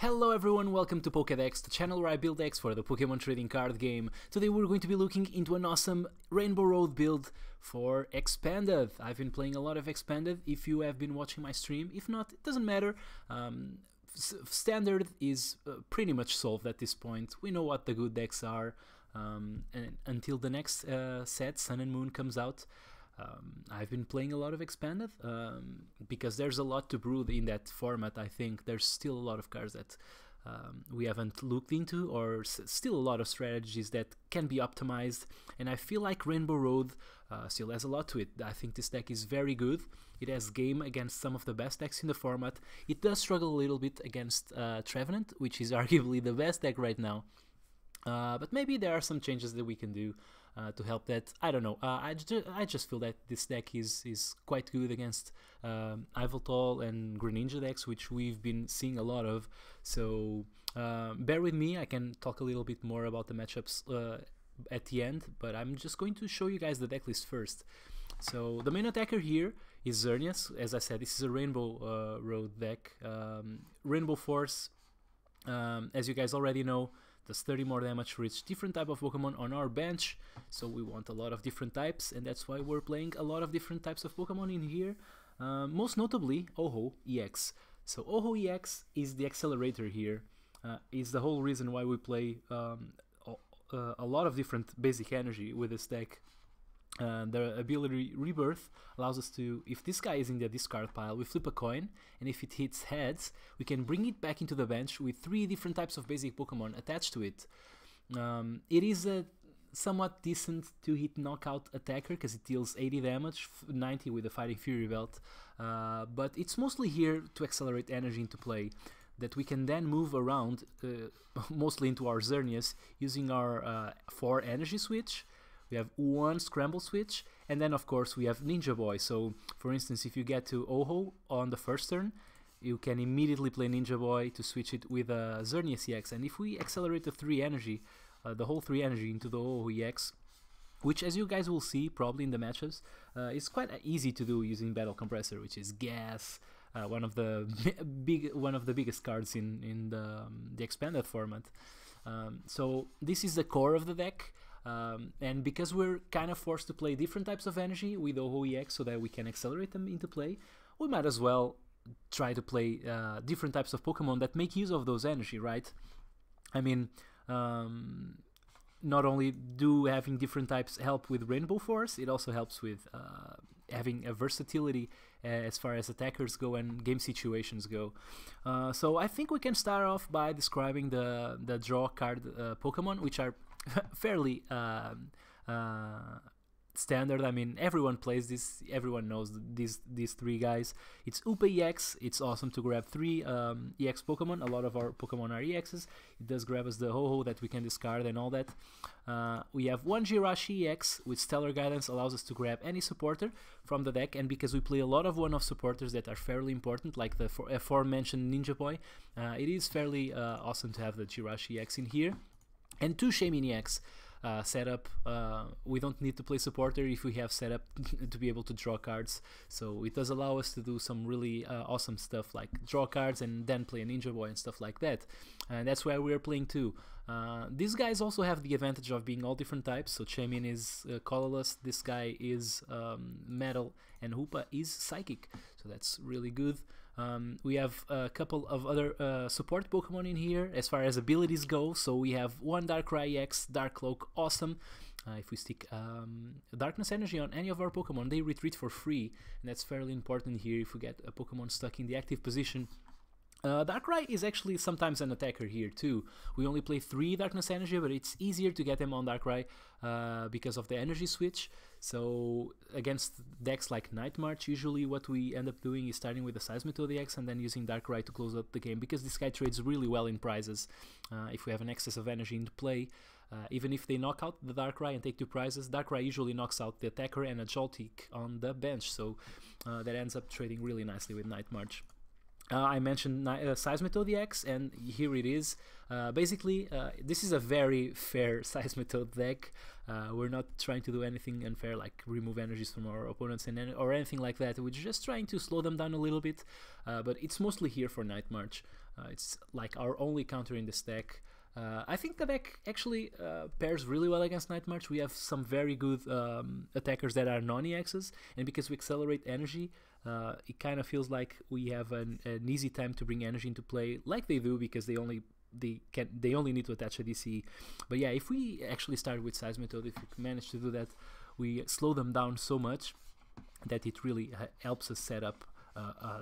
Hello everyone, welcome to PokeDecks, the channel where I build decks for the Pokemon trading card game. Today we're going to be looking into an awesome Rainbow Road build for Expanded. I've been playing a lot of Expanded if you have been watching my stream. If not, it doesn't matter. Um, standard is uh, pretty much solved at this point. We know what the good decks are. Um, and until the next uh, set, Sun and Moon, comes out, um, I've been playing a lot of Expanded um, because there's a lot to brew in that format. I think there's still a lot of cards that um, we haven't looked into, or s- still a lot of strategies that can be optimized. And I feel like Rainbow Road uh, still has a lot to it. I think this deck is very good. It has game against some of the best decks in the format. It does struggle a little bit against uh, Trevenant, which is arguably the best deck right now. Uh, but maybe there are some changes that we can do uh, to help that. I don't know. Uh, I, ju- I just feel that this deck is is quite good against um, Yveltal and Greninja decks, which we've been seeing a lot of. So uh, bear with me. I can talk a little bit more about the matchups uh, at the end, but I'm just going to show you guys the deck list first. So the main attacker here is Xerneas. As I said, this is a Rainbow uh, Road deck. Um, Rainbow Force, um, as you guys already know, does 30 more damage for each different type of Pokemon on our bench. So we want a lot of different types, and that's why we're playing a lot of different types of Pokemon in here. Um, most notably, Ho-Oh EX. So Ho-Oh EX is the accelerator here. Uh, is the whole reason why we play um, a lot of different basic energy with this deck. Uh, the ability Rebirth allows us to, if this guy is in the discard pile, we flip a coin, and if it hits heads, we can bring it back into the bench with three different types of basic Pokemon attached to it. Um, it is a somewhat decent to hit knockout attacker because it deals 80 damage, 90 with the Fighting Fury belt, uh, but it's mostly here to accelerate energy into play that we can then move around, uh, mostly into our Xerneas, using our uh, 4 energy switch. We have one scramble switch, and then of course we have Ninja Boy. So, for instance, if you get to Ho-Oh on the first turn, you can immediately play Ninja Boy to switch it with a uh, Xerneas EX. And if we accelerate the 3 energy, uh, the whole 3 energy into the Ho-Oh EX, which as you guys will see probably in the matchups, uh, is quite easy to do using Battle Compressor, which is gas, uh, one of the big one of the biggest cards in in the, um, the expanded format. Um, so this is the core of the deck. Um, and because we're kind of forced to play different types of energy with Ho-Oh EX so that we can accelerate them into play, we might as well try to play uh, different types of Pokemon that make use of those energy, right? I mean, um, not only do having different types help with Rainbow Force, it also helps with uh, having a versatility uh, as far as attackers go and game situations go. Uh, so I think we can start off by describing the the draw card uh, Pokemon, which are fairly um, uh, standard. I mean, everyone plays this. Everyone knows these these three guys. It's Hoopa EX. It's awesome to grab three um, EX Pokemon. A lot of our Pokemon are EXs. It does grab us the Ho-Oh that we can discard and all that. Uh, we have one Jirachi EX with Stellar Guidance allows us to grab any supporter from the deck. And because we play a lot of one-off supporters that are fairly important, like the aforementioned Ninja Boy, uh, it is fairly uh, awesome to have the Jirachi EX in here. And two Shaymin EX uh, setup. Uh, we don't need to play supporter if we have setup to be able to draw cards. So it does allow us to do some really uh, awesome stuff like draw cards and then play a Ninja Boy and stuff like that. And that's why we're playing two. Uh, these guys also have the advantage of being all different types. So Shaymin is uh, colorless, this guy is um, metal, and Hoopa is psychic. So that's really good. Um, we have a couple of other uh, support Pokemon in here as far as abilities go. So we have one Darkrai EX, Dark Cloak, awesome. Uh, if we stick um, Darkness Energy on any of our Pokemon, they retreat for free, and that's fairly important here if we get a Pokemon stuck in the active position. Uh, Darkrai is actually sometimes an attacker here too. We only play 3 Darkness Energy, but it's easier to get him on Darkrai uh, because of the energy switch. So against decks like Night March, usually what we end up doing is starting with the Seismitoad and then using Dark Darkrai to close out the game because this guy trades really well in prizes. Uh, if we have an excess of energy into play, uh, even if they knock out the Darkrai and take two prizes, Darkrai usually knocks out the attacker and a Joltik on the bench, so uh, that ends up trading really nicely with Night March. Uh, I mentioned uh, Seismitoad EX, and here it is. Uh, basically, uh, this is a very fair Seismitoad deck. Uh, we're not trying to do anything unfair, like remove energies from our opponents and or anything like that. We're just trying to slow them down a little bit. Uh, but it's mostly here for Night March. it's like our only counter in this deck. Uh, I think the deck actually uh, pairs really well against Night March. We have some very good um, attackers that are non-EXs, and because we accelerate energy, uh, it kind of feels like we have an, an, easy time to bring energy into play, like they do, because they only they can they only need to attach a DC. But yeah, if we actually start with Seismitoad, if we manage to do that, we slow them down so much that it really helps us set up uh, uh,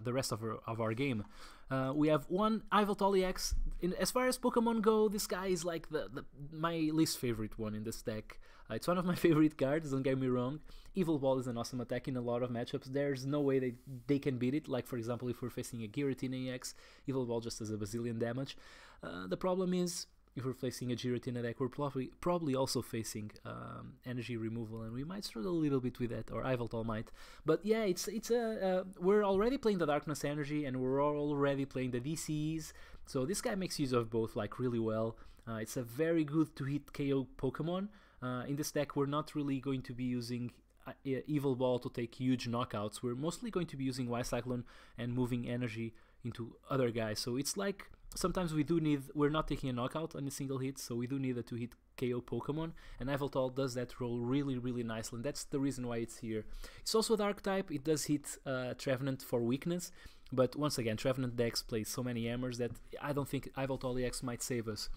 the rest of our, of our game. Uh, we have one Yveltal EX. In, as far as Pokemon go, this guy is like the, the my least favorite one in this deck. Uh, it's one of my favorite cards, don't get me wrong. Yveltal is an awesome attack in a lot of matchups. There's no way they, they can beat it. Like, for example, if we're facing a Giratina EX, Yveltal just does a bazillion damage. Uh, the problem is, if we're facing a Giratina deck, we're probably probably also facing um, energy removal, and we might struggle a little bit with that, or Yveltal might. But yeah, it's it's a uh, we're already playing the Darkness energy, and we're already playing the DCs. So this guy makes use of both like really well. Uh, it's a very good to hit KO Pokemon. Uh, in this deck, we're not really going to be using uh, Ball to take huge knockouts. We're mostly going to be using Y Cyclone and moving energy into other guys. So it's like sometimes we do need we're not taking a knockout on a single hit, so we do need a two hit KO Pokemon, and Yveltal does that role really really nicely, and that's the reason why it's here. It's also a Dark type. It does hit uh, Trevenant for weakness, but once again, Trevenant decks play so many hammers that I don't think Yveltal EX might save us.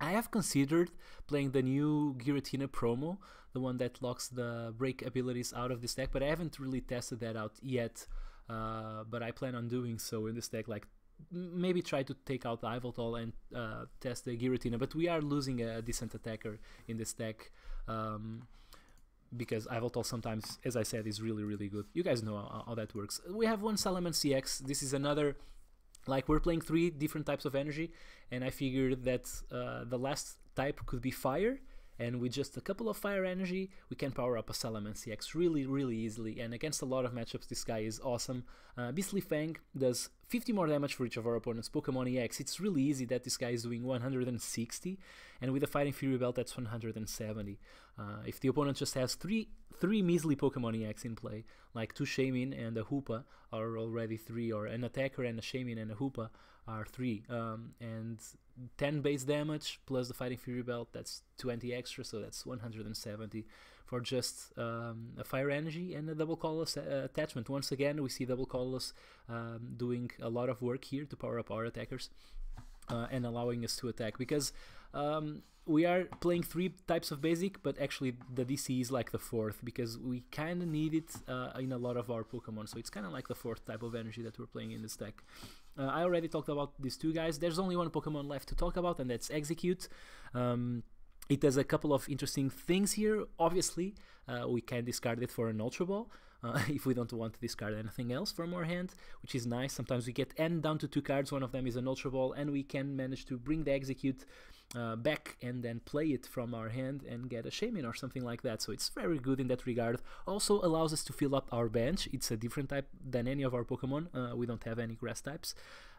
I have considered playing the new Giratina promo, the one that locks the break abilities out of this deck, but I haven't really tested that out yet. Uh, but I plan on doing so in this deck, like maybe try to take out Yveltal and uh, test the Giratina. But we are losing a decent attacker in this deck. Um, because Yveltal sometimes, as I said, is really, really good. You guys know how, how that works. We have one Salamence EX. This is another like we're playing three different types of energy and i figured that uh, the last type could be fire and with just a couple of fire energy we can power up a Salamence EX really really easily and against a lot of matchups this guy is awesome. Uh, Beastly Fang does 50 more damage for each of our opponent's Pokemon EX. It's really easy that this guy is doing 160 and with a Fighting Fury Belt that's 170. Uh, if the opponent just has three three measly Pokemon EX in play, like two Shaymin and a Hoopa are already three, or an Attacker and a Shaymin and a Hoopa are three, um, and 10 base damage plus the Fighting Fury Belt, that's 20 extra, so that's 170 for just um, a Fire Energy and a Double Colorless uh, attachment. Once again, we see Double Colorless um, doing a lot of work here to power up our attackers uh, and allowing us to attack because um, we are playing three types of basic, but actually the DC is like the fourth because we kind of need it uh, in a lot of our Pokemon. So it's kind of like the fourth type of energy that we're playing in this deck. Uh, I already talked about these two guys. There's only one Pokemon left to talk about, and that's Exeggcute. Um, it does a couple of interesting things here. Obviously, uh, we can discard it for an Ultra Ball. Uh, if we don't want to discard anything else from our hand, which is nice. Sometimes we get N down to two cards, one of them is an Ultra Ball, and we can manage to bring the Exeggcute uh, back and then play it from our hand and get a Shaymin or something like that. So it's very good in that regard. Also allows us to fill up our bench. It's a different type than any of our Pokemon. Uh, we don't have any grass types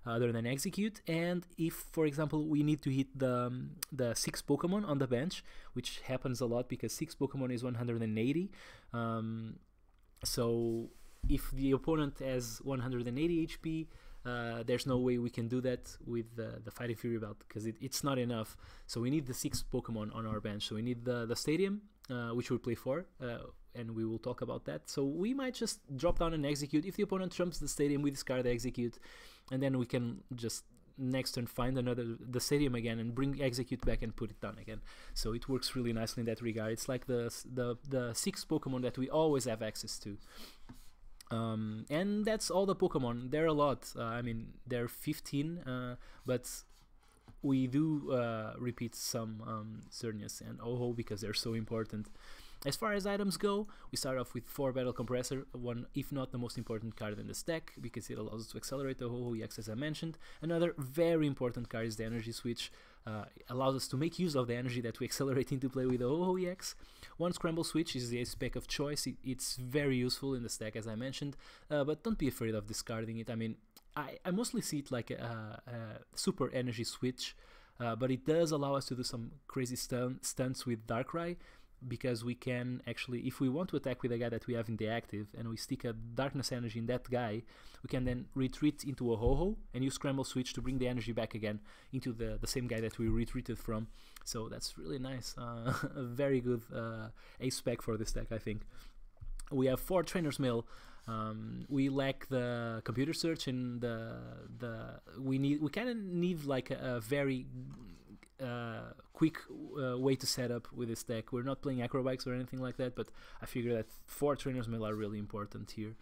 other than Exeggcute. And if, for example, we need to hit the um, the six Pokemon on the bench, which happens a lot because six Pokemon is 180. Um, so if the opponent has 180 HP, uh, there's no way we can do that with the, the Fighting Fury belt because it, it's not enough. So we need the six Pokemon on our bench. So we need the, the Stadium, uh, which we'll play for, uh, and we will talk about that. So we might just drop down and Exeggcute. If the opponent trumps the Stadium, we discard the Exeggcute, and then we can just next turn find another the stadium again and bring Exeggcute back and put it down again so it works really nicely in that regard it's like the the the six pokemon that we always have access to um, and that's all the Pokemon. There are a lot. Uh, I mean, there are 15, uh, but we do uh, repeat some um, Xerneas and Ho-Oh because they're so important. As far as items go, we start off with 4 Battle Compressor, one if not the most important card in the stack, because it allows us to accelerate the Ho-Oh EX as I mentioned. Another very important card is the Energy Switch, uh, allows us to make use of the energy that we accelerate into play with the Ho-Oh EX. One Scramble Switch is the spec of choice, it, it's very useful in the stack as I mentioned, uh, but don't be afraid of discarding it, I mean, I, I mostly see it like a, a super energy switch, uh, but it does allow us to do some crazy stun, stunts with Darkrai because we can actually, if we want to attack with a guy that we have in the active and we stick a darkness energy in that guy, we can then retreat into a Ho-Oh and use scramble switch to bring the energy back again into the, the same guy that we retreated from. So that's really nice. Uh, a very good uh, ace spec for this deck, I think. We have four Trainers' Mail. Um, we lack the computer search and the the we need we kind of need like a, a very uh, quick uh, way to set up with this deck. We're not playing Acro Bikes or anything like that, but I figure that four Trainers' Mail are really important here.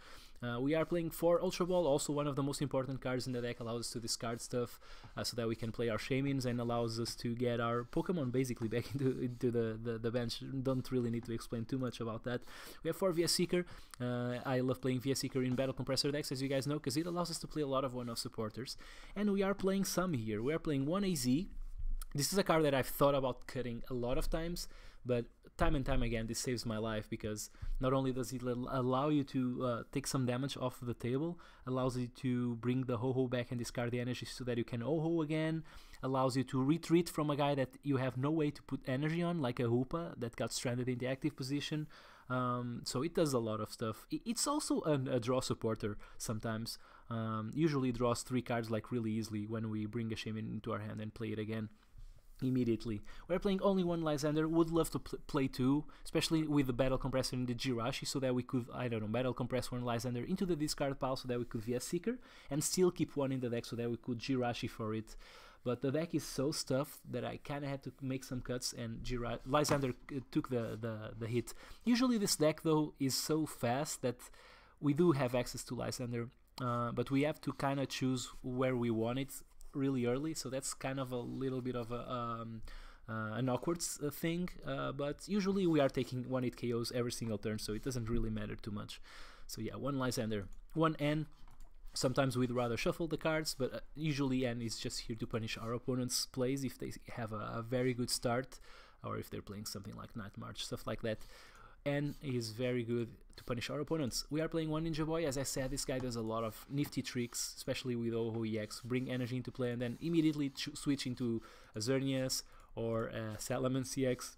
Uh, we are playing four Ultra Ball, also one of the most important cards in the deck, allows us to discard stuff uh, so that we can play our Shaymins and allows us to get our Pokemon basically back into, into the, the, the bench. Don't really need to explain too much about that. We have four VS Seeker. Uh, I love playing VS Seeker in Battle Compressor decks, as you guys know, because it allows us to play a lot of one-off supporters. And we are playing some here. We are playing one AZ, this is a card that I've thought about cutting a lot of times, but time and time again, this saves my life because not only does it allow you to uh, take some damage off the table, allows you to bring the Ho-Oh back and discard the energy so that you can Ho-Oh again, allows you to retreat from a guy that you have no way to put energy on, like a Hoopa that got stranded in the active position. Um, so it does a lot of stuff. It's also an, a draw supporter sometimes. Um, usually draws three cards like really easily when we bring a Shaymin into our hand and play it again immediately. We're playing only one Lysandre, would love to pl play two, especially with the Battle Compressor in the Jirachi, so that we could, I don't know, Battle Compress one Lysandre into the discard pile so that we could VS Seeker, and still keep one in the deck so that we could Jirachi for it. But the deck is so stuffed that I kind of had to make some cuts, and Jira Lysandre uh, took the, the, the hit. Usually this deck, though, is so fast that we do have access to Lysandre, uh, but we have to kind of choose where we want it really early, so that's kind of a little bit of a um, uh, an awkward uh, thing. Uh, but usually we are taking one hit KOs every single turn, so it doesn't really matter too much. So yeah, one Lysandre, one N. Sometimes we'd rather shuffle the cards, but uh, usually N is just here to punish our opponent's plays if they have a, a very good start, or if they're playing something like Night March, stuff like that. N is very good to punish our opponents. We are playing one Ninja Boy. As I said, this guy does a lot of nifty tricks, especially with Ho-Oh EX. Bring energy into play and then immediately switch into a Xerneas or a Salamence EX.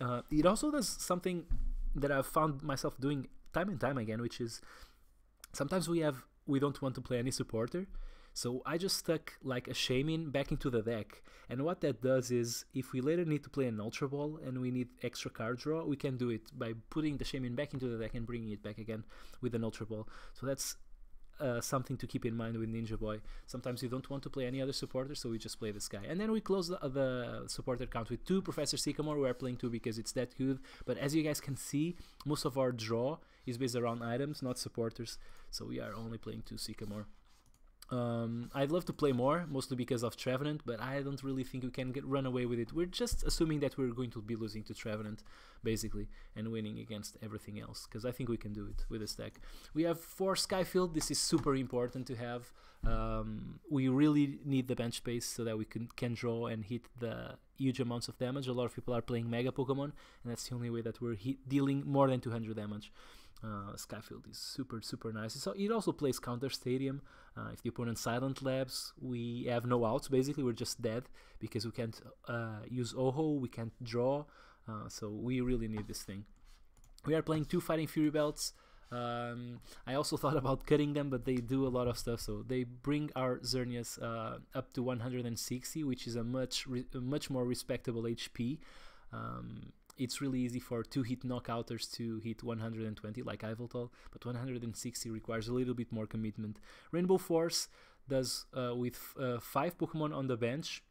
Uh, it also does something that I've found myself doing time and time again, which is sometimes we have we don't want to play any supporter, so I just stuck like a Shaymin back into the deck. And what that does is, if we later need to play an Ultra Ball and we need extra card draw, we can do it by putting the Shaymin back into the deck and bringing it back again with an Ultra Ball. So that's uh, something to keep in mind with Ninja Boy. Sometimes you don't want to play any other supporter, so we just play this guy. And then we close the, the supporter count with two Professor Sycamore. We are playing two because it's that good. But as you guys can see, most of our draw is based around items, not supporters. So we are only playing two Sycamore. Um, I'd love to play more, mostly because of Trevenant, but I don't really think we can get run away with it. We're just assuming that we're going to be losing to Trevenant, basically, and winning against everything else, because I think we can do it with this deck. We have four Skyfield. This is super important to have. Um, we really need the bench space so that we can, can draw and hit the huge amounts of damage. A lot of people are playing Mega Pokemon, and that's the only way that we're dealing more than 200 damage. Uh, Skyfield is super super nice. So it also plays counter stadium. Uh, if the opponent silent labs, we have no outs. Basically, we're just dead because we can't uh, use Ho-Oh, we can't draw. Uh, so we really need this thing. We are playing two Fighting Fury belts. Um, I also thought about cutting them, but they do a lot of stuff. So they bring our Xerneas uh, up to 160, which is a much much more respectable HP. Um, it's really easy for two hit knockouters to hit 120 like Yveltal, but 160 requires a little bit more commitment. Rainbow Force does uh, with uh, five Pokemon on the bench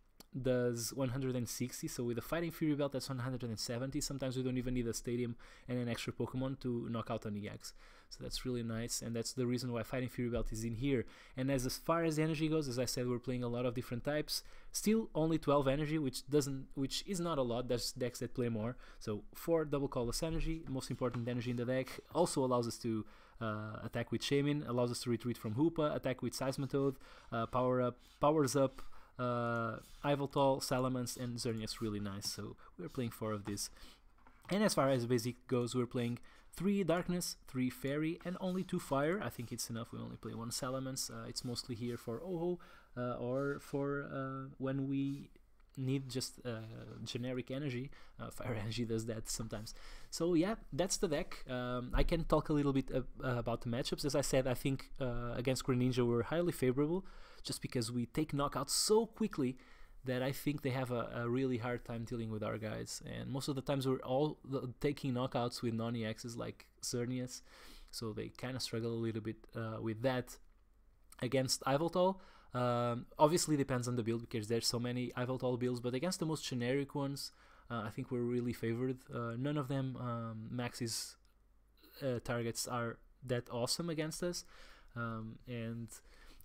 does 160 so with a fighting fury belt that's 170 sometimes we don't even need a stadium and an extra pokemon to knock out an ex so that's really nice and that's the reason why fighting fury belt is in here and as, as far as energy goes as i said we're playing a lot of different types still only 12 energy which doesn't which is not a lot there's decks that play more so four double colorless energy most important energy in the deck also allows us to uh, attack with Shaymin, allows us to retreat from Hoopa, attack with Seismitoad, uh, power up, powers up uh, Yveltal, Salamence, and Xerneas really nice. So we're playing four of these. And as far as basic goes, we're playing 3 Darkness, 3 Fairy, and only 2 Fire. I think it's enough. We only play 1 Salamence. Uh, it's mostly here for Ho-Oh uh, or for uh, when we need just uh, generic energy. Uh, fire energy does that sometimes. So yeah, that's the deck. Um, I can talk a little bit uh, about the matchups. As I said, I think uh, against Greninja we're highly favorable, just because we take knockouts so quickly that I think they have a, a, really hard time dealing with our guys. And most of the times we're all taking knockouts with non-EXs like Xerneas, so they kind of struggle a little bit uh, with that. Against Yveltal, um, obviously depends on the build because there's so many Yveltal builds, but against the most generic ones, uh, I think we're really favored. Uh, none of them um, Max's uh, targets are that awesome against us, um, and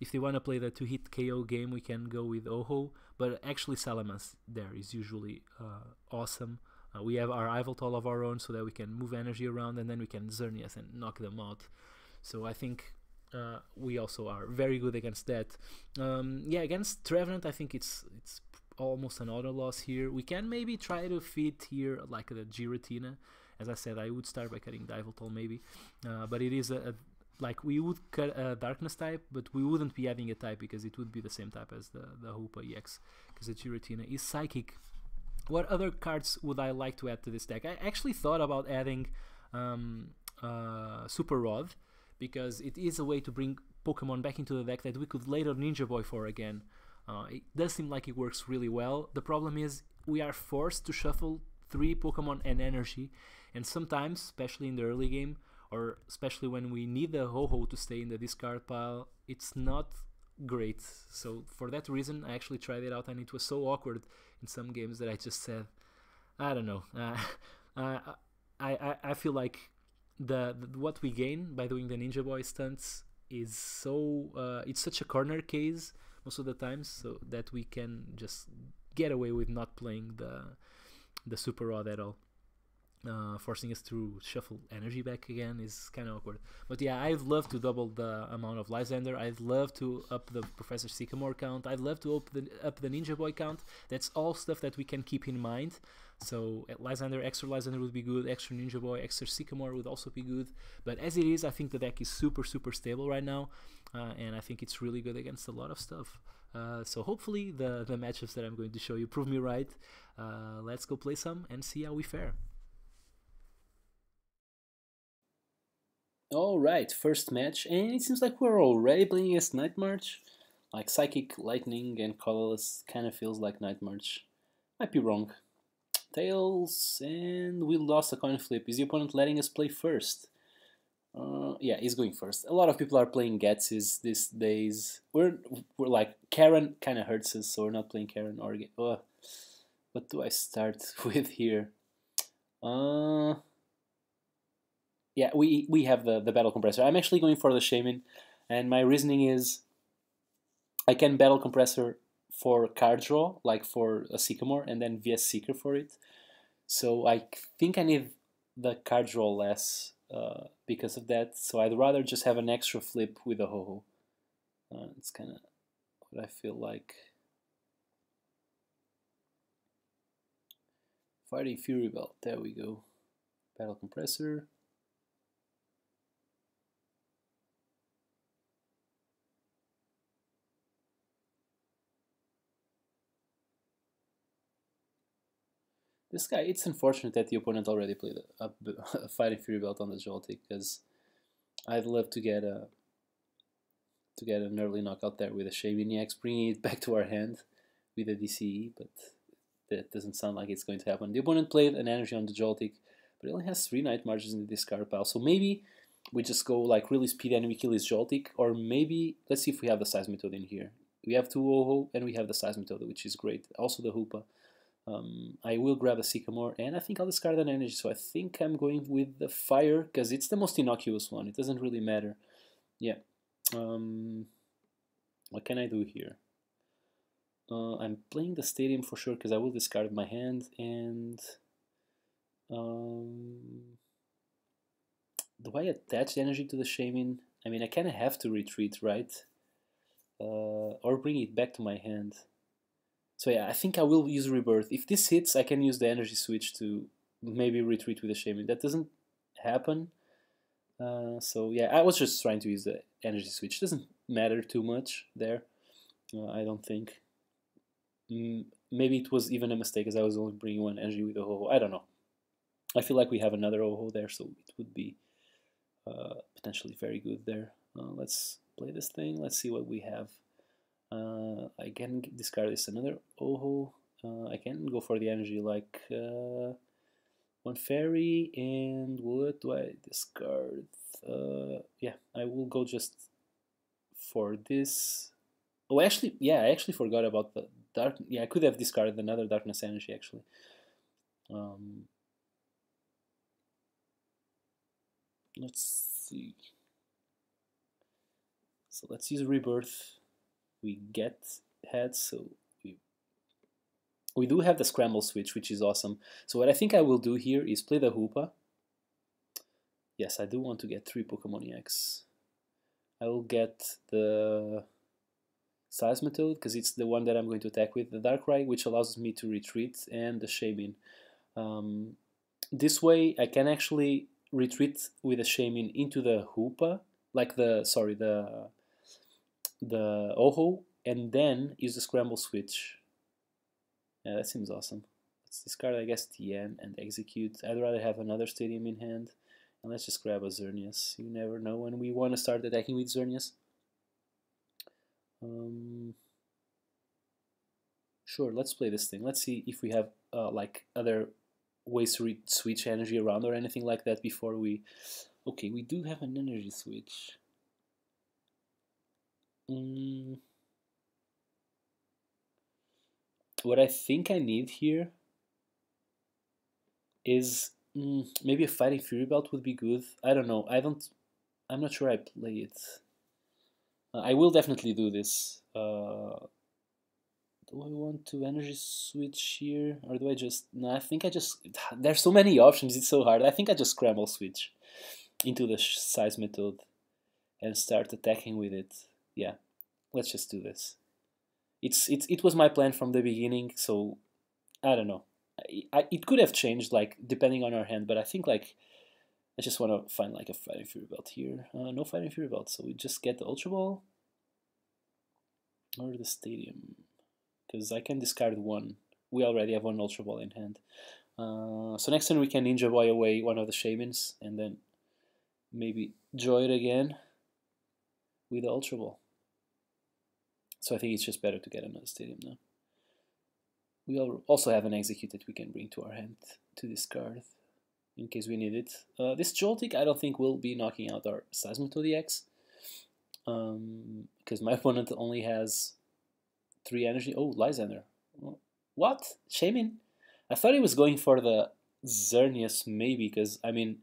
if they want to play the two-hit KO game, we can go with Ho-Oh, but actually Salamence there is usually uh, awesome. Uh, we have our Yveltal of our own so that we can move energy around and then we can Xerneas and knock them out. So I think uh, we also are very good against that. Um, yeah, against Trevenant, I think it's it's almost an auto loss here. We can maybe try to fit here like the Giratina. As I said, I would start by cutting Yveltal maybe, uh, but it is a, a, like we would cut a Darkness type, but we wouldn't be adding a type because it would be the same type as the the Hoopa EX because the Giratina is Psychic. What other cards would I like to add to this deck? I actually thought about adding um, uh, Super Rod because it is a way to bring Pokemon back into the deck that we could later Ninja Boy for again. Uh, it does seem like it works really well. The problem is we are forced to shuffle three Pokemon and energy, and sometimes, especially in the early game, or especially when we need the Ho-Oh to stay in the discard pile, it's not great. So for that reason, I actually tried it out, and it was so awkward in some games that I just said, I don't know. Uh, I, I I feel like the, the, what we gain by doing the Ninja Boy stunts is so uh, it's such a corner case most of the times, so that we can just get away with not playing the the super rod at all. Uh, forcing us to shuffle energy back again is kind of awkward. But yeah, I'd love to double the amount of Lysandre. I'd love to up the Professor Sycamore count. I'd love to up the, up the Ninja Boy count. That's all stuff that we can keep in mind. So Lysandre, extra Lysandre would be good, extra Ninja Boy, extra Sycamore would also be good. But as it is, I think the deck is super, super stable right now, uh, and I think it's really good against a lot of stuff. Uh, so hopefully the, the matchups that I'm going to show you prove me right. Uh, let's go play some and see how we fare. Alright, first match, and it seems like we're already playing as Night March. Like Psychic, Lightning, and Colorless kind of feels like Night March. Might be wrong. Tails, and we lost a coin flip. Is the opponent letting us play first? Uh, yeah, he's going first. A lot of people are playing Ghetsis these days. We're we're like Karen kind of hurts us, so we're not playing Karen or uh, what do I start with here? Uh, yeah, we we have the the battle compressor. I'm actually going for the Shaymin, and my reasoning is I can battle compressor for card draw, like for a Sycamore, and then VS Seeker for it. So I think I need the card draw less uh, because of that. So I'd rather just have an extra flip with a Ho-Oh. Uh, it's kind of what I feel like. Fighting Fury Belt, there we go. Battle Compressor. This guy, it's unfortunate that the opponent already played a, a, Fighting Fury Belt on the Joltik, because I'd love to get a to get an early knockout there with a Shaymin EX, bringing it back to our hand with a DCE, but that doesn't sound like it's going to happen. The opponent played an energy on the Joltik, but it only has three Night Marches in the discard pile, so maybe we just go like really speed and we kill his Joltik, or maybe, let's see if we have the Seismitoad in here. We have two Ho-Oh, and we have the Seismitoad, which is great. Also the Hoopa. Um, I will grab a Sycamore, and I think I'll discard an energy, so I think I'm going with the Fire, because it's the most innocuous one, it doesn't really matter. Yeah. Um, what can I do here? Uh, I'm playing the Stadium for sure, because I will discard my hand, and... Um, do I attach the energy to the Shaymin? I mean, I kind of have to retreat, right? Uh, or bring it back to my hand. So yeah, I think I will use Rebirth. If this hits, I can use the energy switch to maybe retreat with a Shaymin. That doesn't happen, Uh, so yeah, I was just trying to use the energy switch. Doesn't matter too much there, uh, I don't think. Mm, maybe it was even a mistake as I was only bringing one energy with a ho. I don't know. I feel like we have another Ho-Oh there, so it would be uh, potentially very good there. Uh, let's play this thing. Let's see what we have. Uh, I can discard this another Ho-Oh. Uh, I can go for the energy like uh, one fairy and what do I discard? Uh, yeah, I will go just for this. Oh, actually, yeah, I actually forgot about the dark. Yeah, I could have discarded another darkness energy actually. Um, let's see. So let's use rebirth. We get head, so we we do have the scramble switch, which is awesome. So what I think I will do here is play the Hoopa. Yes, I do want to get three Pokemon EX. I will get the Seismitoad because it's the one that I'm going to attack with, the Darkrai, which allows me to retreat, and the Shaymin. Um, this way, I can actually retreat with a Shaymin into the Hoopa, like the sorry the the Ho-Oh, and then use the Scramble switch. Yeah, that seems awesome. Let's discard, I guess, TN and Exeggcute. I'd rather have another Stadium in hand. And let's just grab a Xerneas. You never know when we want to start attacking with Xerneas. Um, sure, let's play this thing. Let's see if we have uh, like other ways to switch energy around or anything like that before we... Okay, we do have an energy switch. Mm. What I think I need here is mm, maybe a fighting fury belt would be good. I don't know. I don't. I'm not sure I play it. Uh, I will definitely do this. Uh, do I want to energy switch here or do I just no I think I just there's so many options it's so hard I think I just scramble switch into the Seismitoad and start attacking with it yeah let's just do this it's it's it was my plan from the beginning so I don't know I, I, it could have changed like depending on our hand but I think like I just want to find like a fighting fury belt here uh, no fighting fury belt so we just get the ultra ball or the stadium because I can discard one. We already have one Ultra Ball in hand. Uh, so next turn we can Ninja Boy away one of the Shaymins, and then maybe draw it again with the Ultra Ball. So I think it's just better to get another Stadium now. We also have an Exeggcute that we can bring to our hand to discard in case we need it. Uh, this Joltik I don't think will be knocking out our Seismitoad EX um, because my opponent only has Three energy. Oh, Lysandre. What? Shaymin? I thought he was going for the Xerneas maybe, because, I mean,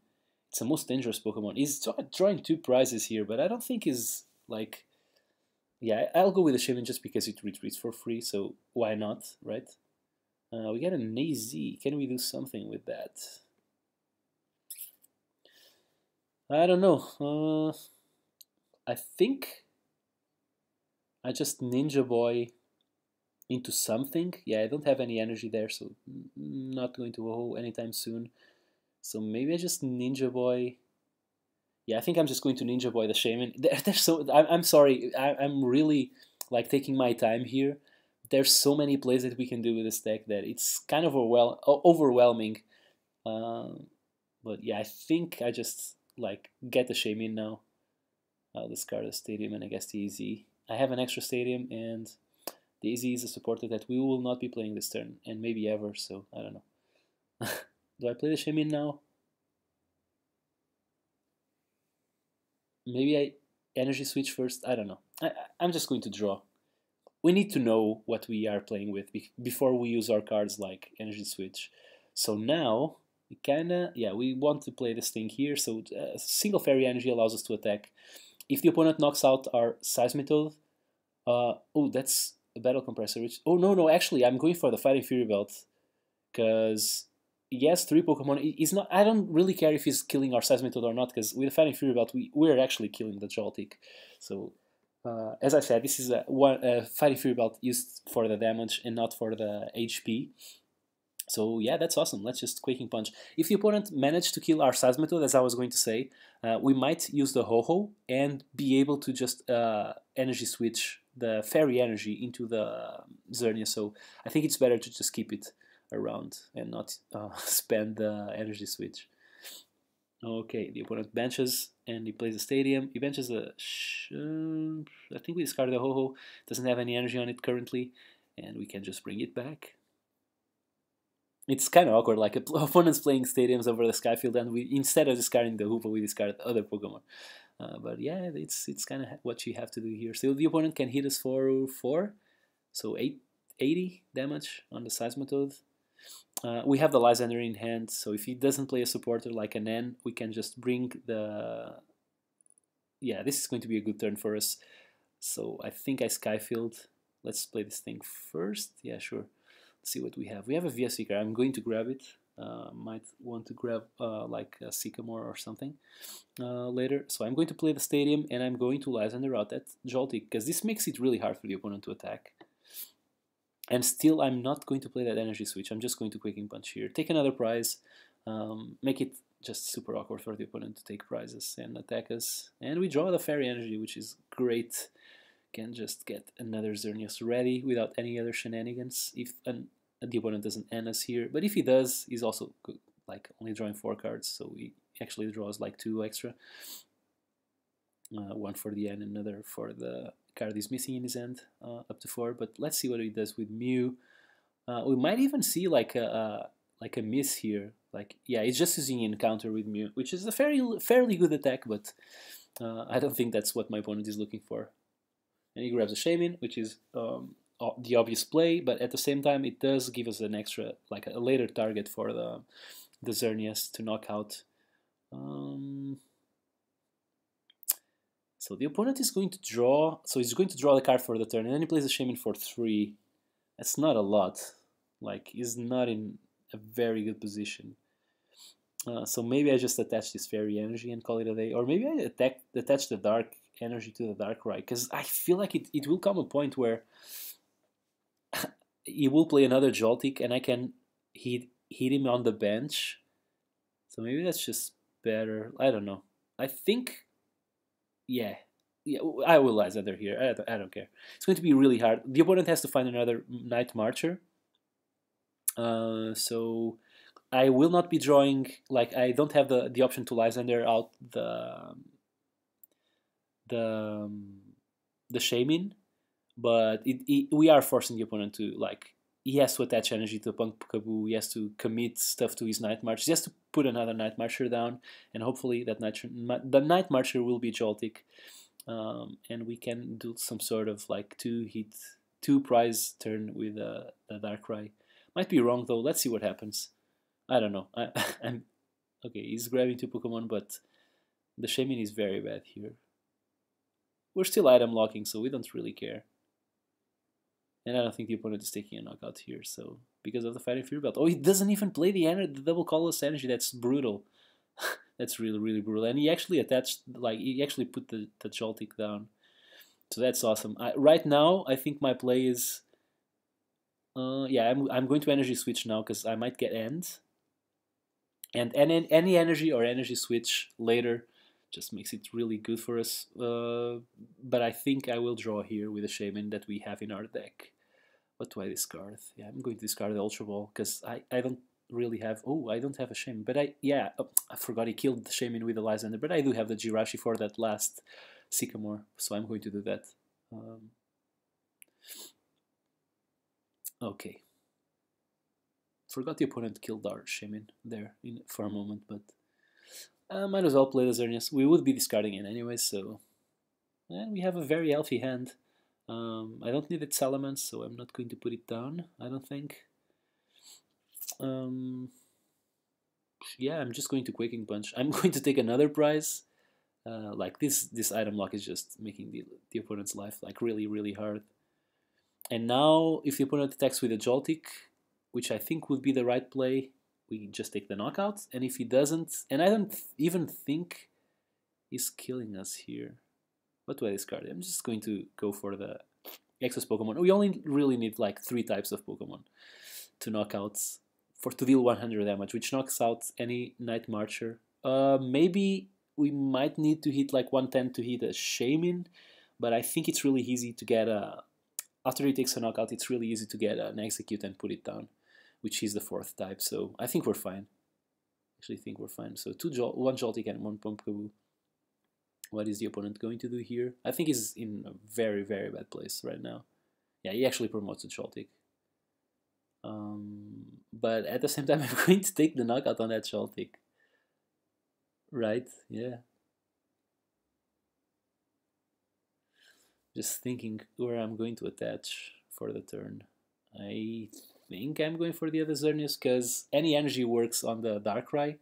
it's the most dangerous Pokemon. He's drawing two prizes here, but I don't think he's, like... Yeah, I'll go with the Shaymin just because it retreats for free, so why not, right? Uh, we got an AZ. Can we do something with that? I don't know. Uh, I think I just Ninja Boy into something. Yeah, I don't have any energy there, so not going to ho anytime soon. So maybe I just Ninja Boy. Yeah, I think I'm just going to Ninja Boy the Shaymin. there's so I'm, I'm sorry. I, I'm really like taking my time here. There's so many plays that we can do with this deck that it's kind of overwhel overwhelming. Um, but yeah, I think I just like get the Shaymin now. I'll discard the Stadium and I guess the AZ. I have an extra Stadium and Daisy is a supporter that we will not be playing this turn, and maybe ever, so I don't know. Do I play the Shaymin now? Maybe I energy switch first? I don't know. I, I'm just going to draw. We need to know what we are playing with before we use our cards like energy switch. So now, we kinda, yeah, we want to play this thing here, so uh, single fairy energy allows us to attack. If the opponent knocks out our Seismitoad, uh, oh, that's a battle compressor. Which oh no no actually I'm going for the fighting fury belt because yes three Pokemon is not I don't really care if he's killing our Seismitoad or not because with fighting fury belt we we're actually killing the Joltik. So uh, as I said, this is a one a fighting fury belt used for the damage and not for the HP. So yeah, that's awesome. Let's just Quaking Punch. If the opponent managed to kill our Seismitoad, as I was going to say, uh, we might use the Ho-Oh and be able to just uh, energy switch the Fairy energy into the Xerneas. So I think it's better to just keep it around and not uh, spend the energy switch. Okay, the opponent benches and he plays a stadium. He benches a. I think we discarded the Ho-Oh. Doesn't have any energy on it currently, and we can just bring it back. It's kind of awkward. Like a opponents playing stadiums over the Skyfield, and we instead of discarding the Hoopa, we discarded other Pokemon. Uh, but yeah, it's it's kind of what you have to do here. So the opponent can hit us for four, so eight, 80 damage on the Seismitoad. Uh, we have the Lysandre in hand, so if he doesn't play a supporter like an N, we can just bring the... Yeah, this is going to be a good turn for us. So I think I Skyfield. Let's play this thing first. Yeah, sure. Let's see what we have. We have a VS Seeker. I'm going to grab it. Uh, might want to grab uh, like a Sycamore or something uh, later. So I'm going to play the Stadium and I'm going to Lysandre out at Joltik because this makes it really hard for the opponent to attack. And still, I'm not going to play that energy switch. I'm just going to Quaking Punch here. Take another prize. Um, make it just super awkward for the opponent to take prizes and attack us. And we draw the Fairy Energy, which is great. Can just get another Xerneas ready without any other shenanigans if an, the opponent doesn't end us here. But if he does, he's also good, like only drawing four cards, so he actually draws like two extra. Uh, one for the end, another for the card is missing in his end, uh, up to four. But let's see what he does with Mew. Uh, we might even see like a, a, like a miss here. Like yeah, he's just using encounter with Mew, which is a fairly fairly good attack, but uh, I don't think that's what my opponent is looking for. And he grabs a Shaymin, which is um, the obvious play, but at the same time it does give us an extra, like a later target for the the Xerneas to knock out. Um, so the opponent is going to draw, so he's going to draw the card for the turn, and then he plays a Shaymin for 3. That's not a lot. Like, he's not in a very good position. Uh, so maybe I just attach this fairy energy and call it a day. Or maybe I attack, attach the dark energy to the Darkrai. Because I feel like it, it will come a point where he will play another Joltik and I can hit, hit him on the bench. So maybe that's just better. I don't know. I think yeah, yeah, I will Lysandre here. I don't, I don't care. It's going to be really hard. The opponent has to find another Night Marcher. Uh, so I will not be drawing, like, I don't have the, the option to Lysandre out the, the, um, the Shaymin, but it, it, we are forcing the opponent to, like, he has to attach energy to Punk Pumpkaboo, he has to commit stuff to his Night March, he has to put another Night Marcher down, and hopefully that Night, the Night Marcher will be Joltik, um, and we can do some sort of like two hit, two prize turn with uh, the Darkrai. Might be wrong though, let's see what happens. I don't know, I, I'm, okay, he's grabbing two Pokemon, but the Shaymin is very bad here. We're still item locking, so we don't really care. And I don't think the opponent is taking a knockout here, so because of the Fighting Fury Belt. Oh, he doesn't even play the, ener the double colorless energy. That's brutal. that's really, really brutal. And he actually attached, like, he actually put the, the Joltik down. So that's awesome. I, right now, I think my play is... Uh, yeah, I'm, I'm going to energy switch now because I might get N. And any, any energy or energy switch later just makes it really good for us. Uh, but I think I will draw here with a Shaymin that we have in our deck. What do I discard? Yeah, I'm going to discard the Ultra Ball because I, I don't really have... Oh, I don't have a Shaymin. But I, yeah, oh, I forgot he killed the Shaymin with the Lysandre. But I do have the Jirachi for that last Sycamore. So I'm going to do that. Um, okay. Forgot the opponent killed our Shaymin there in, for a moment, but uh, might as well play the Xerneas. We would be discarding it anyway, so... And we have a very healthy hand. Um, I don't need its elements, so I'm not going to put it down, I don't think. Um, yeah, I'm just going to Quaking Punch. I'm going to take another prize. Uh, like this, this item lock is just making the, the opponent's life like really, really hard. And now, if the opponent attacks with a Joltik, which I think would be the right play, we just take the knockout. And if he doesn't, and I don't even think he's killing us here. What do I discard? I'm just going to go for the Excess Pokemon. We only really need like three types of Pokemon to knock out for to deal 100 damage, which knocks out any Night Marcher. Uh, maybe we might need to hit like 110 to hit a Shaymin, but I think it's really easy to get a. After he takes a knockout, it's really easy to get an Exeggcute and put it down, which is the fourth type. So I think we're fine. Actually, think we're fine. So two jol one Joltik and one Pumpkaboo. What is the opponent going to do here? I think he's in a very very bad place right now. Yeah, he actually promotes a Joltik. Um, but at the same time, I'm going to take the knockout on that Joltik. Right? Yeah. Just thinking where I'm going to attach for the turn. I think I'm going for the other Xerneas because any energy works on the Darkrai.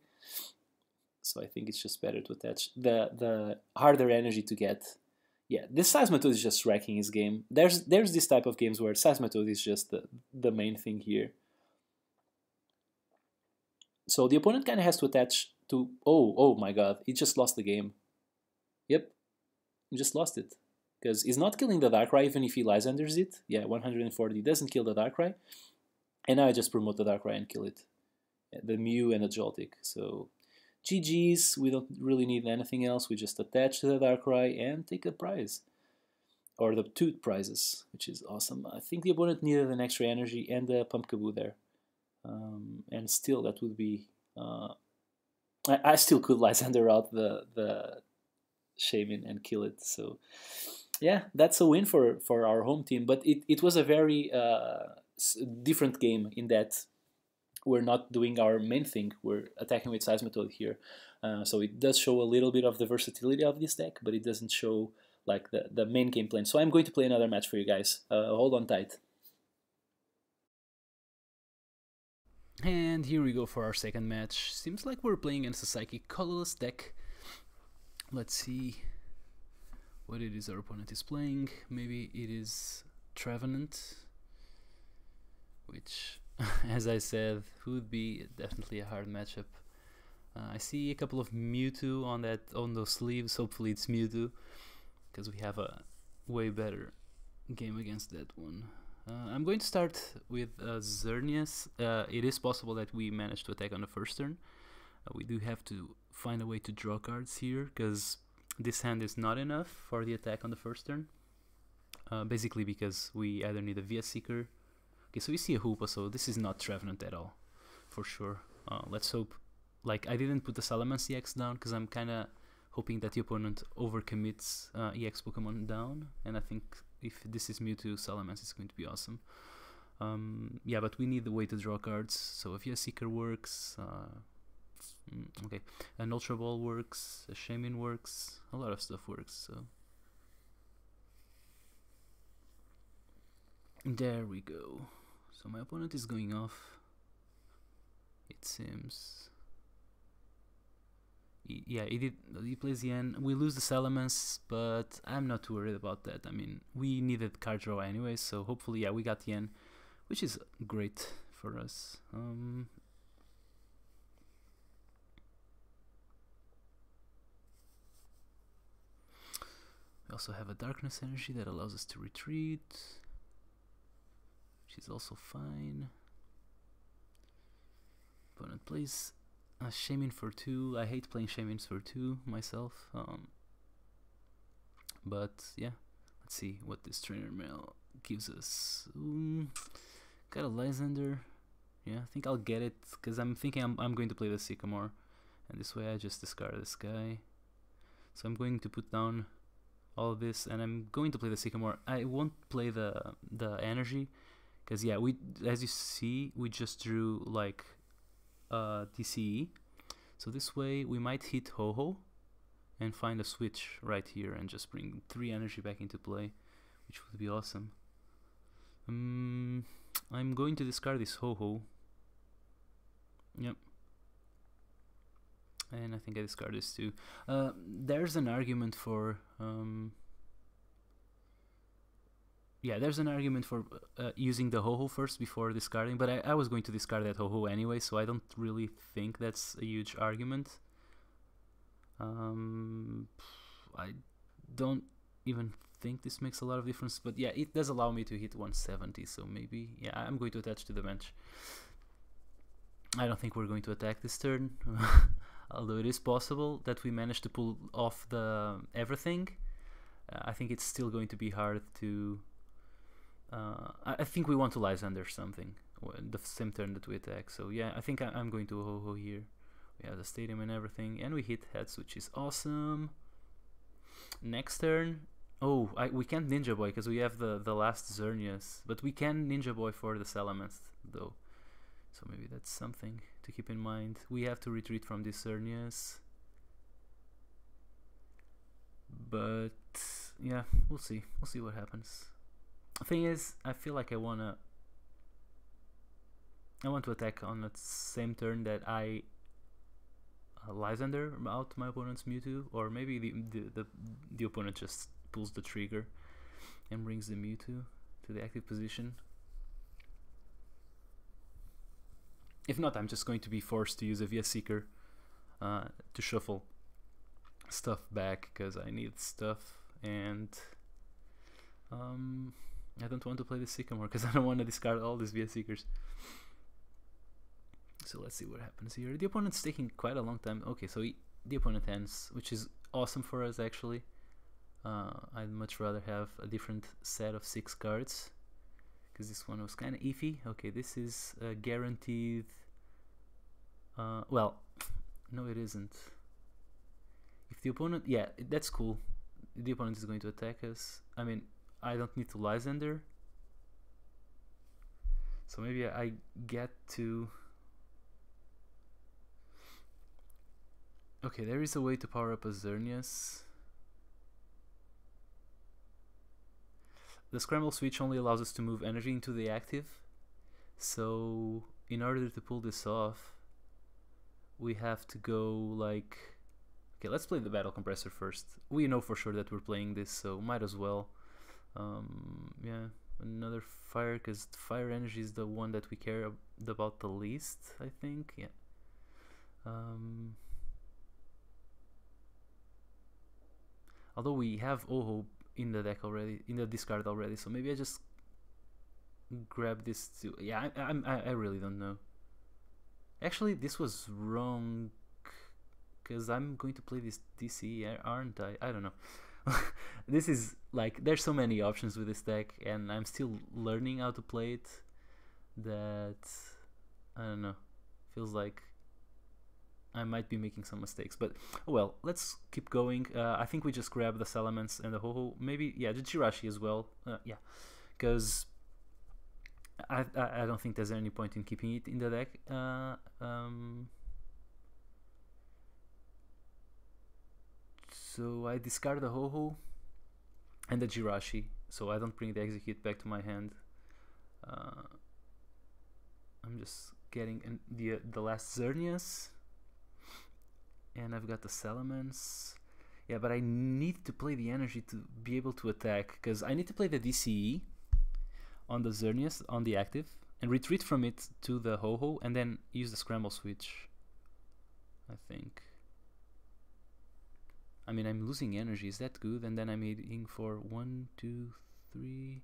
So I think it's just better to attach the the harder energy to get. Yeah, this Seismitoad is just wrecking his game. There's there's this type of games where Seismitoad is just the, the main thing here. So the opponent kind of has to attach to... Oh, oh my god, he just lost the game. Yep, he just lost it because he's not killing the Darkrai even if he Lysandres it. Yeah, 140 doesn't kill the Darkrai. And now I just promote the Darkrai and kill it. The Mew and the Joltik. So GG's, we don't really need anything else. We just attach to the Darkrai and take a prize. Or the two prizes, which is awesome. I think the opponent needed an extra energy and a Pumpkaboo there. Um, and still, that would be... Uh, I, I still could Lysandre out the, the Shaymin and kill it. So yeah, that's a win for for our home team. But it, it was a very uh, different game in that we're not doing our main thing. We're attacking with Seismitoad here. Uh, so it does show a little bit of the versatility of this deck, but it doesn't show like the, the main game plan. So I'm going to play another match for you guys. Uh, hold on tight. And here we go for our second match. Seems like we're playing against a Psychic Colorless deck. Let's see what it is our opponent is playing. Maybe it is Trevenant, which, as I said, would be definitely a hard matchup. Uh, I see a couple of Mewtwo on that on those sleeves. Hopefully, it's Mewtwo, because we have a way better game against that one. Uh, I'm going to start with uh, Xerneas. Uh, it is possible that we manage to attack on the first turn. Uh, we do have to find a way to draw cards here, because this hand is not enough for the attack on the first turn. Uh, basically because we either need a VS Seeker. Okay, so we see a Hoopa, so this is not Trevenant at all, for sure. Uh, let's hope, like, I didn't put the Salamence EX down because I'm kind of hoping that the opponent overcommits uh, EX Pokemon down, and I think if this is Mewtwo, Salamence is going to be awesome. Um, yeah, but we need the way to draw cards, so if VS Seeker works, uh, Mm, okay, an Ultra Ball works, a Shaymin works, a lot of stuff works, so. There we go. So my opponent is going off. It seems. Yeah, he did. He plays the N. We lose the Salamence, but I'm not too worried about that. I mean, we needed card draw anyway, so hopefully, yeah, we got the N, which is great for us. Um, We also have a darkness energy that allows us to retreat, is also fine. Opponent plays a Shaymin for 2. I hate playing Shaymins for 2 myself. Um, but yeah, let's see what this trainer mail gives us. Um, got a Lysandre. Yeah, I think I'll get it because I'm thinking I'm, I'm going to play the Sycamore. And this way I just discard this guy. So I'm going to put down all this and I'm going to play the Sycamore. I won't play the the energy because yeah, we as you see, we just drew like uh DCE. So this way we might hit Ho-Oh and find a switch right here and just bring 3 energy back into play, which would be awesome. Um, I'm going to discard this Ho-Oh. Yep and I think I discard this too. Uh, there's an argument for um, yeah, there's an argument for uh, using the ho-oh first before discarding, but I, I was going to discard that ho-oh anyway, so I don't really think that's a huge argument. Um, I don't even think this makes a lot of difference, but yeah, it does allow me to hit 170, so maybe, yeah, I'm going to attach to the bench. I don't think we're going to attack this turn, although it is possible that we manage to pull off the everything. Uh, I think it's still going to be hard to. Uh, I, think we want to Lysandre something the same turn that we attack. So yeah, I think I, am going to Ho-Oh here. We have the stadium and everything, and we hit heads, which is awesome. Next turn, oh, I, we can't Ninja Boy because we have the the last Xerneas, but we can Ninja Boy for the Salamence though. So maybe that's something to keep in mind. We have to retreat from these Xerneas. But yeah, we'll see. We'll see what happens. Thing is, I feel like I wanna I want to attack on the same turn that I uh, Lysandre out my opponent's Mewtwo, or maybe the, the, the the opponent just pulls the trigger and brings the Mewtwo to the active position. If not, I'm just going to be forced to use a VS Seeker uh, to shuffle stuff back because I need stuff and um, I don't want to play the Sycamore because I don't want to discard all these VS Seekers. So let's see what happens here. The opponent's taking quite a long time. Okay, so he, the opponent ends, which is awesome for us actually. Uh, I'd much rather have a different set of six cards because this one was kind of iffy. Okay, this is guaranteed. Uh, well, no, it isn't. If the opponent, yeah, that's cool. The opponent is going to attack us. I mean, I don't need to Lysandre. So maybe I get to Okay, there is a way to power up a Xerneas. The scramble switch only allows us to move energy into the active. So in order to pull this off, we have to go like... Okay, let's play the battle compressor first. We know for sure that we're playing this, so might as well. Um, yeah, another fire, because fire energy is the one that we care about the least, I think. Yeah. Um, Although we have Ho-Oh in the deck already, in the discard already, so maybe I just grab this too. Yeah, I, I, I really don't know. Actually, this was wrong because I'm going to play this DC, aren't I? I don't know. this is like there's so many options with this deck, and I'm still learning how to play it. That I don't know. Feels like I might be making some mistakes, but oh well, let's keep going. Uh, I think we just grab the Salamence and the Ho-Oh. Maybe, yeah, the Jirachi as well. Uh, yeah, because I, I, I don't think there's any point in keeping it in the deck. Uh, um, so I discard the Ho-Oh and the Jirachi, so I don't bring the Exeggcute back to my hand. Uh, I'm just getting the the last Xerneas and I've got the Salamence. Yeah, but I need to play the energy to be able to attack, because I need to play the DCE on the Xerneas, on the active, and retreat from it to the Ho-Oh, and then use the Scramble switch, I think. I mean, I'm losing energy, is that good? And then I'm hitting for 1, 2, 3,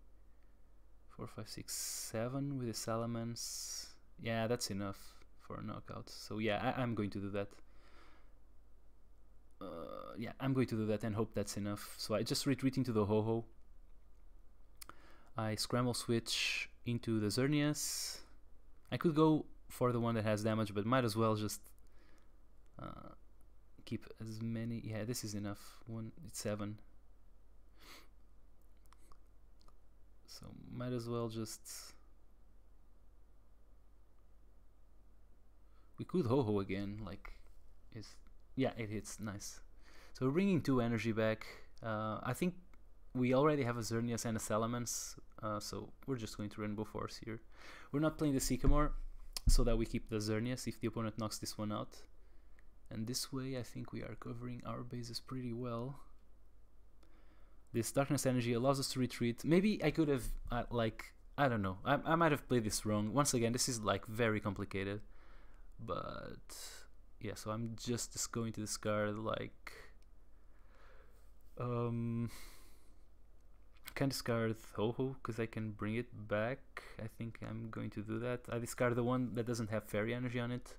4, 5, 6, 7 with the Salamence. Yeah, that's enough for a knockout. So yeah, I I'm going to do that uh, yeah, I'm going to do that and hope that's enough. So I just retreat into the Ho-Oh. I scramble switch into the Xerneas. I could go for the one that has damage, but might as well just uh, keep as many. Yeah, this is enough. One, it's seven. So might as well just. We could ho-oh again, like, is yeah, it hits. Nice. So we're bringing two energy back. Uh, I think we already have a Xerneas and a Salamence, uh, so we're just going to Rainbow Force here. We're not playing the Sycamore, so that we keep the Xerneas if the opponent knocks this one out. And this way I think we are covering our bases pretty well. This Darkness Energy allows us to retreat. Maybe I could have, uh, like, I don't know. I, I might have played this wrong. Once again, this is like very complicated. But yeah, so I'm just, just going to discard like um can discard Ho-Oh because I can bring it back. I think I'm going to do that. I discard the one that doesn't have fairy energy on it.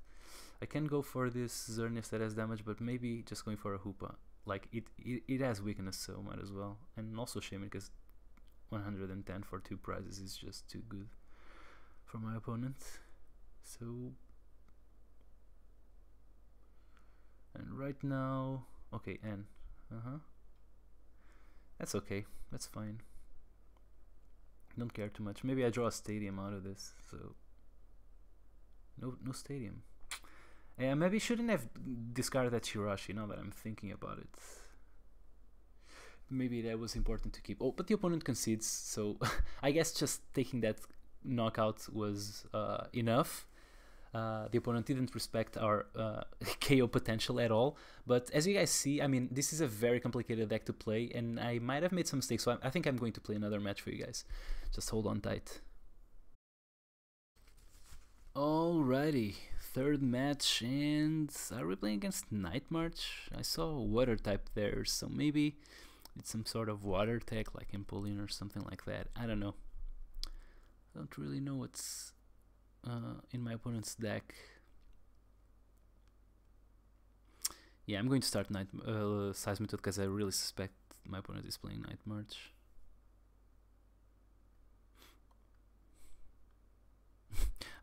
I can go for this Xerneas that has damage, but maybe just going for a Hoopa. Like, it, it, it has weakness, so might as well. And also Shaymin because 110 for two prizes is just too good for my opponent. So... And right now... Okay, N. Uh-huh. That's okay. That's fine. Don't care too much. Maybe I draw a stadium out of this. So no, no stadium. Yeah, maybe shouldn't have discarded that Jirachi. Now that I'm thinking about it, maybe that was important to keep. Oh, but the opponent concedes, so I guess just taking that knockout was uh, enough. Uh, the opponent didn't respect our uh, KO potential at all. But as you guys see, I mean, this is a very complicated deck to play, and I might have made some mistakes, so I, I think I'm going to play another match for you guys. Just hold on tight. Alrighty, third match, and are we playing against Night March? I saw water type there, so maybe it's some sort of water tech like Empoleon or something like that. I don't know. I don't really know what's uh, in my opponent's deck. Yeah, I'm going to start Night uh, because I really suspect my opponent is playing Night March.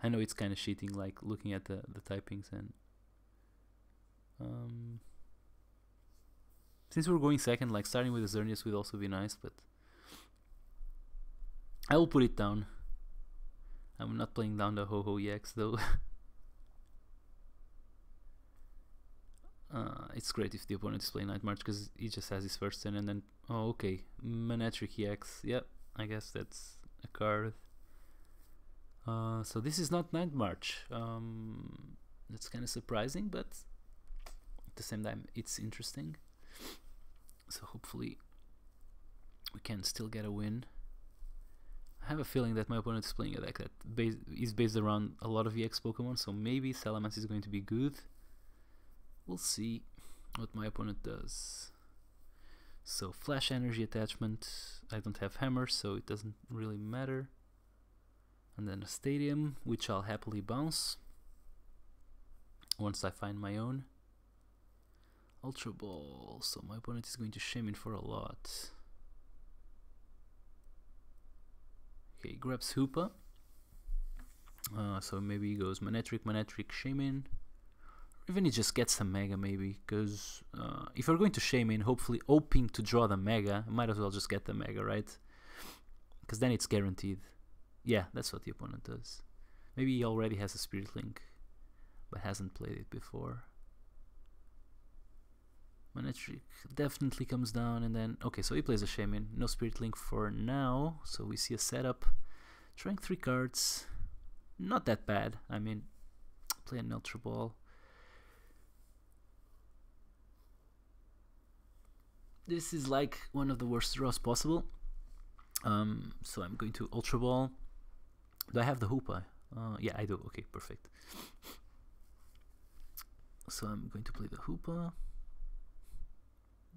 I know it's kind of cheating, like looking at the, the typings and um, since we're going second, like starting with Xerneas would also be nice, but I will put it down. I'm not playing down the Ho-Oh EX though. uh, it's great if the opponent is playing Night March because he just has his first turn and then oh okay Manectric EX. Yep, I guess that's a card. Uh, so this is not Night March. Um, that's kind of surprising, but at the same time it's interesting. So hopefully we can still get a win. I have a feeling that my opponent is playing a deck that base is based around a lot of EX Pokemon, so maybe Salamence is going to be good. We'll see what my opponent does. So Flash Energy attachment, I don't have Hammer, so it doesn't really matter. And then a Stadium, which I'll happily bounce once I find my own. Ultra Ball, so my opponent is going to Shaymin for a lot. Okay, grabs Hoopa. Uh, so maybe he goes Manectric, Manectric, Shaymin. Even he just gets a Mega maybe, because uh, if you're going to Shaymin, hopefully hoping to draw the Mega, might as well just get the Mega, right? Because then it's guaranteed. Yeah, that's what the opponent does. Maybe he already has a Spirit Link, but hasn't played it before. Manectric definitely comes down and then okay so he plays a Shaymin. no Spirit Link for now so we see a setup trying three cards not that bad I mean play an Ultra Ball this is like one of the worst draws possible um, so I'm going to Ultra Ball do I have the Hoopa? Uh, yeah I do. Okay perfect. So I'm going to play the Hoopa.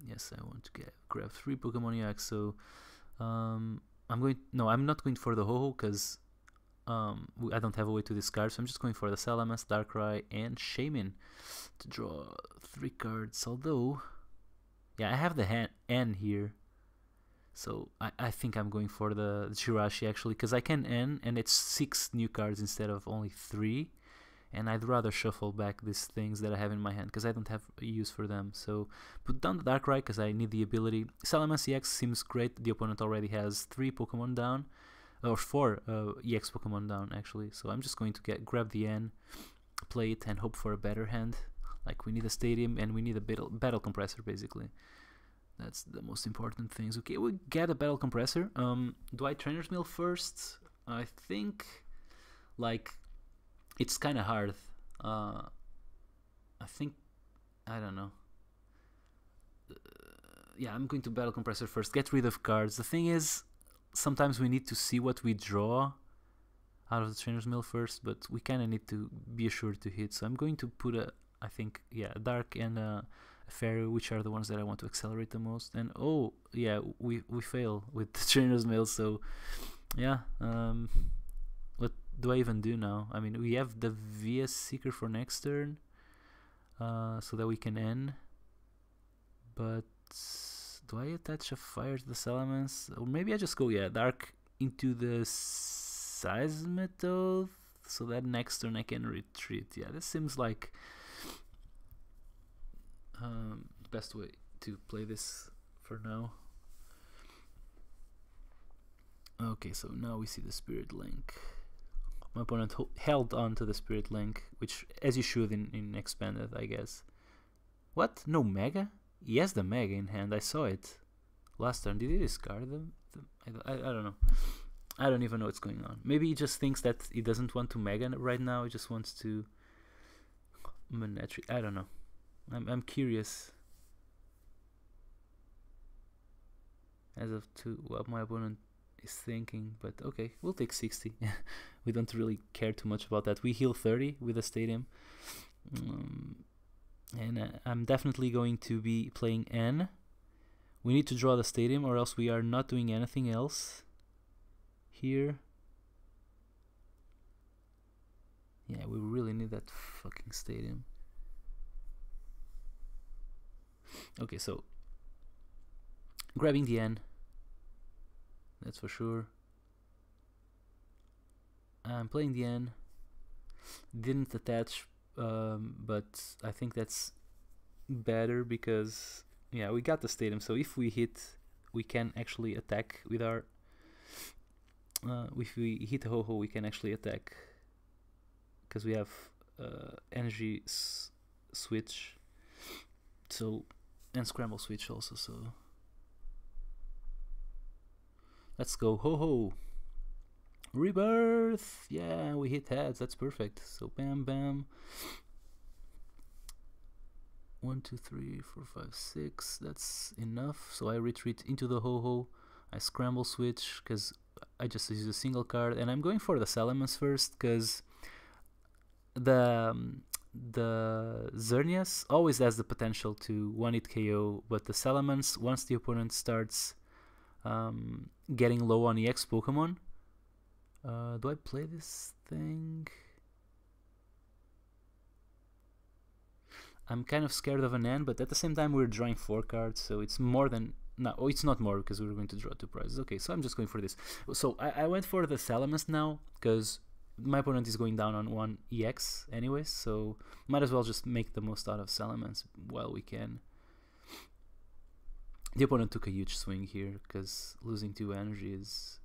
Yes I want to get grab three Pokemon EX so um, I'm going no I'm not going for the Ho-Oh because um, I don't have a way to discard so I'm just going for the Salamence, Darkrai and Shaymin to draw three cards although yeah I have the hand N here so I, I think I'm going for the, Jirachi actually because I can N and it's six new cards instead of only three and I'd rather shuffle back these things that I have in my hand because I don't have use for them. So put down the Darkrai because I need the ability. Salamence EX seems great. The opponent already has three Pokemon down, or four uh, EX Pokemon down actually. So I'm just going to get grab the N, play it, and hope for a better hand. Like we need a stadium and we need a battle, battle compressor basically. That's the most important things. Okay, we get a battle compressor. Um, do I Trainers' Mail first? I think like it's kind of hard. Uh, I think I don't know. Uh, yeah, I'm going to battle compressor first. Get rid of cards. The thing is, sometimes we need to see what we draw out of the Trainers' Mail first, but we kind of need to be assured to hit. So I'm going to put a, I think, yeah, a dark and a, fairy, which are the ones that I want to accelerate the most. And oh yeah, we we fail with the Trainers' Mail. So yeah, um, what do I even do now? I mean, we have the VS Seeker for next turn, uh, so that we can N. But do I attach a fire to the Salamence? Or maybe I just go yeah dark into the Seismitoad so that next turn I can retreat. Yeah, this seems like um, best way to play this for now. Okay, so now we see the Spirit Link. My opponent held on to the Spirit Link, which, as you should in, in Expanded, I guess. What? No Mega? He has the Mega in hand, I saw it. Last turn, did he discard them? I, I, I don't know. I don't even know what's going on. Maybe he just thinks that he doesn't want to Mega right now. He just wants to Manatri. I don't know. I'm I'm curious as of to what my opponent is thinking. But okay, we'll take 60. we don't really care too much about that. We heal 30 with the stadium. Um, and uh, I'm definitely going to be playing N. We need to draw the stadium or else we are not doing anything else here. Yeah, we really need that fucking stadium. Okay, so grabbing the N. That's for sure. I'm playing the N. Didn't attach, um, but I think that's better because yeah, we got the stadium. So if we hit, we can actually attack with our uh, if we hit a ho-oh we can actually attack because we have uh, energy switch so and scramble switch also so. Let's go ho-oh rebirth! Yeah we hit heads that's perfect. So bam bam. One two three four five six that's enough. So I retreat into the ho-oh I scramble switch because I just use a single card, and I'm going for the Salamence first because the um, the Xerneas always has the potential to one hit KO, but the Salamence once the opponent starts um, getting low on EX Pokemon. Uh, do I play this thing? I'm kind of scared of an N, but at the same time we're drawing four cards, so it's more than no, oh, it's not more because we're going to draw two prizes. Okay, so I'm just going for this. So I, I went for the Salamence now because my opponent is going down on one EX anyways, so might as well just make the most out of Salamence while we can. The opponent took a huge swing here because losing two energy is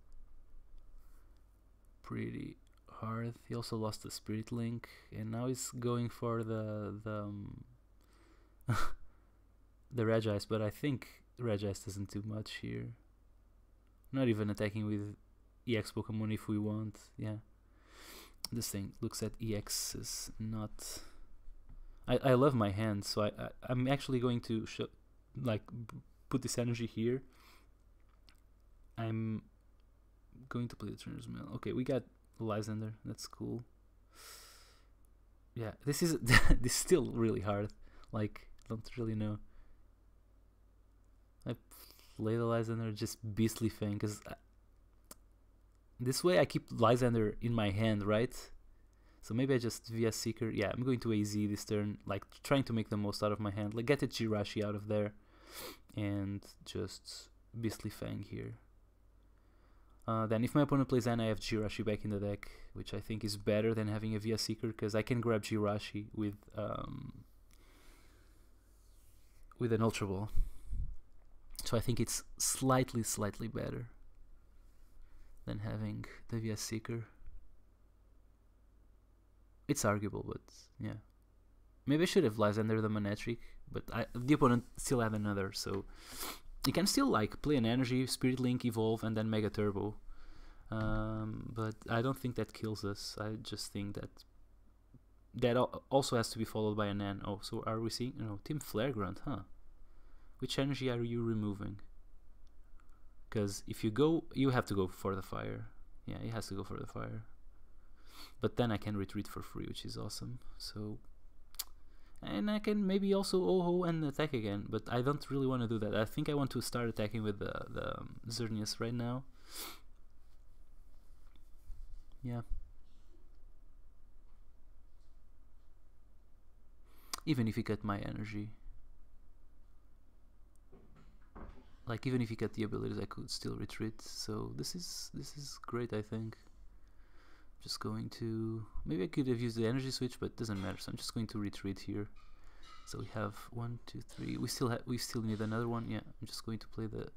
pretty hard. He also lost the Spirit Link, and now he's going for the the um, the Regice, but I think Regice doesn't do much here. Not even attacking with EX Pokemon if we want, yeah. This thing looks at EX is not... I, I love my hand, so I, I, I'm actually going to like put this energy here. I'm going to play the Trainers' Mail. Okay, we got Lysandre, that's cool. Yeah, this is this is still really hard. Like, don't really know I play the Lysandre just Beastly Fang because this way I keep Lysandre in my hand, right? So maybe I just VS Seeker, yeah, I'm going to AZ this turn, like trying to make the most out of my hand, like get a Jirachi out of there, and just Beastly Fang here. Uh, then if my opponent plays N, I have Jirachi back in the deck, which I think is better than having a VS Seeker, because I can grab Jirachi with um, with an Ultra Ball. So I think it's slightly, slightly better than having the VS Seeker. It's arguable, but yeah. Maybe I should have Lysandre the Manectric, but I, the opponent still had another, so you can still like play an energy, Spirit Link, Evolve, and then Mega Turbo. Um, but I don't think that kills us. I just think that that also has to be followed by an N. Oh, so are we seeing? No, Team Flare Grunt, huh? Which energy are you removing? Because if you go, you have to go for the fire. Yeah, he has to go for the fire. But then I can retreat for free, which is awesome. So, and I can maybe also Ho-Oh and attack again, but I don't really want to do that. I think I want to start attacking with the, the um, Xerneas right now. Yeah. Even if he cut my energy. Like even if he cut the abilities I could still retreat. So this is this is great I think. Just going to maybe I could have used the energy switch but doesn't matter so I'm just going to retreat here. So we have one, two, three. We still have we still need another one. Yeah, I'm just going to play the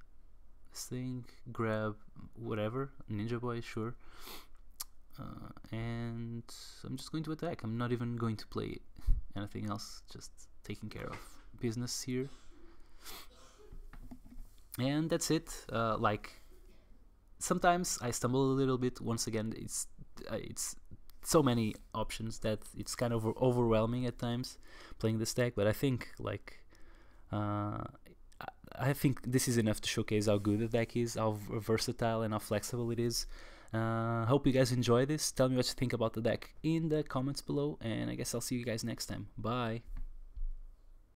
thing, grab whatever, Ninja Boy, sure. Uh, and I'm just going to attack. I'm not even going to play anything else. Just taking care of business here. And that's it. Uh, like sometimes I stumble a little bit. Once again, it's uh, it's so many options that it's kind of overwhelming at times playing this deck. But I think like uh, I think this is enough to showcase how good the deck is, how versatile and how flexible it is. Uh, hope you guys enjoy this. Tell me what you think about the deck in the comments below, and I guess I'll see you guys next time. Bye.